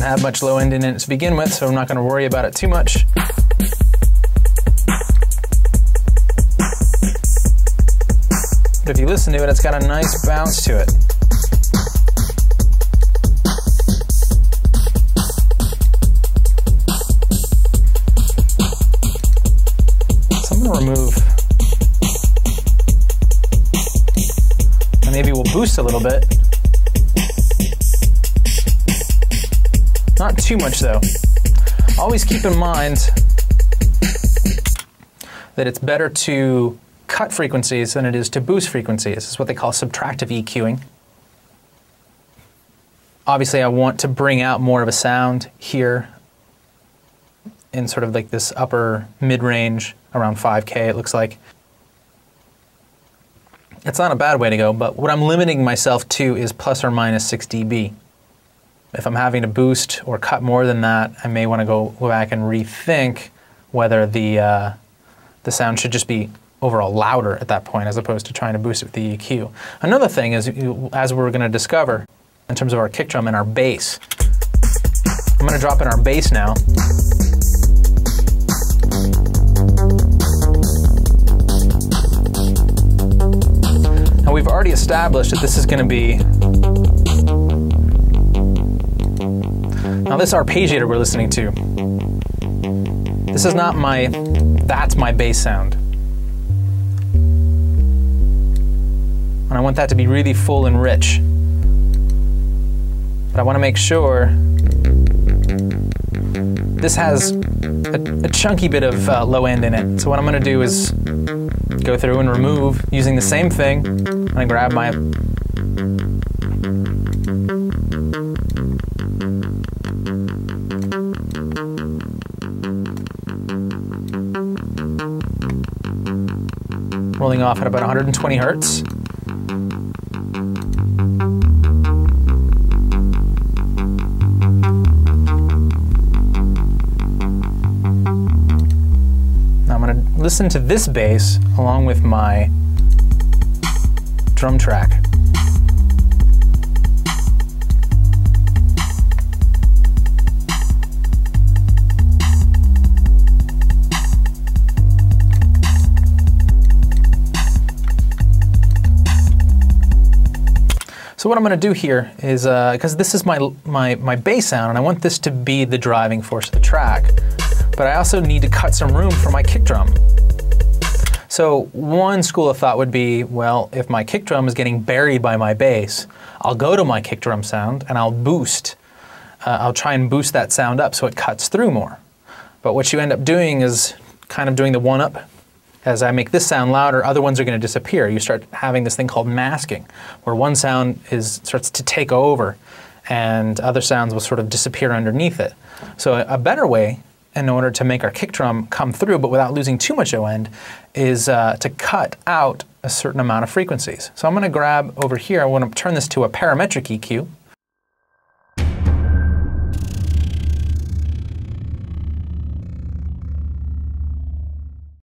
have much low end in it to begin with, so I'm not going to worry about it too much. But if you listen to it, it's got a nice bounce to it. So I'm to remove. And maybe we'll boost a little bit. Not too much though. Always keep in mind that it's better to cut frequencies than it is to boost frequencies. Is what they call subtractive EQing. Obviously, I want to bring out more of a sound here in sort of like this upper mid range around 5K, it looks like. It's not a bad way to go, but what I'm limiting myself to is plus or minus 6 dB. If I'm having to boost or cut more than that, I may want to go, go back and rethink whether the, uh, the sound should just be overall louder at that point as opposed to trying to boost it with the EQ. Another thing is, as we're going to discover in terms of our kick drum and our bass, I'm going to drop in our bass now. Now we've already established that this is going to be Now this arpeggiator we're listening to, this is not my, that's my bass sound. And I want that to be really full and rich. But I want to make sure this has a, a chunky bit of uh, low end in it. So what I'm going to do is go through and remove using the same thing. Going to grab my rolling off at about 120 hertz. Now I'm going to listen to this bass along with my drum track. So what I'm going to do here is, because uh, this is my, my, my bass sound, and I want this to be the driving force of the track, but I also need to cut some room for my kick drum. So one school of thought would be, well, if my kick drum is getting buried by my bass, I'll go to my kick drum sound and I'll boost. Uh, I'll try and boost that sound up so it cuts through more. But what you end up doing is kind of doing the one up as I make this sound louder, other ones are going to disappear. You start having this thing called masking, where one sound is starts to take over, and other sounds will sort of disappear underneath it. So a better way, in order to make our kick drum come through, but without losing too much O end, is uh, to cut out a certain amount of frequencies. So I'm going to grab over here. I want to turn this to a parametric EQ.